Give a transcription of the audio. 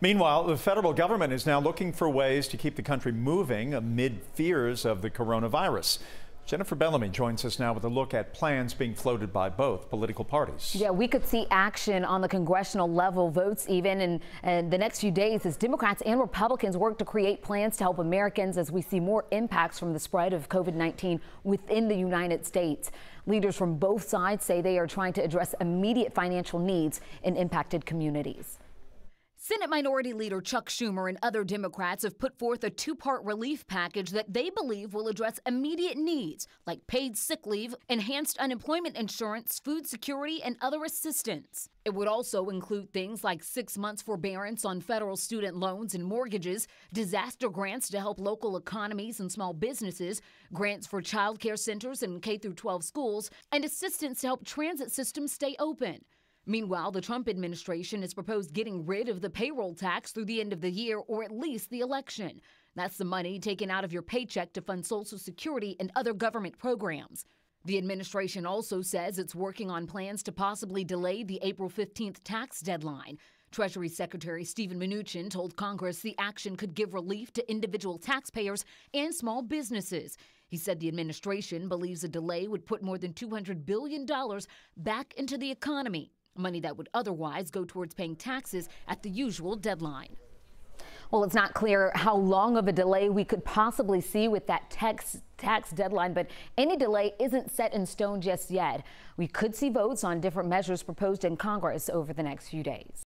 Meanwhile, the federal government is now looking for ways to keep the country moving amid fears of the coronavirus. Jennifer Bellamy joins us now with a look at plans being floated by both political parties. Yeah, we could see action on the congressional level, votes even in, in, the next few days as Democrats and Republicans work to create plans to help Americans as we see more impacts from the spread of COVID-19 within the United States. Leaders from both sides say they are trying to address immediate financial needs in impacted communities. Senate Minority Leader Chuck Schumer and other Democrats have put forth a two part relief package that they believe will address immediate needs like paid sick leave, enhanced unemployment insurance, food security, and other assistance. It would also include things like six months forbearance on federal student loans and mortgages, disaster grants to help local economies and small businesses, grants for child care centers and K 12 schools, and assistance to help transit systems stay open. Meanwhile, the Trump administration has proposed getting rid of the payroll tax through the end of the year or at least the election. That's the money taken out of your paycheck to fund Social Security and other government programs. The administration also says it's working on plans to possibly delay the April 15th tax deadline. Treasury Secretary Steven Mnuchin told Congress the action could give relief to individual taxpayers and small businesses. He said the administration believes a delay would put more than $200 billion back into the economy money that would otherwise go towards paying taxes at the usual deadline. Well, it's not clear how long of a delay we could possibly see with that tax, tax deadline, but any delay isn't set in stone just yet. We could see votes on different measures proposed in Congress over the next few days.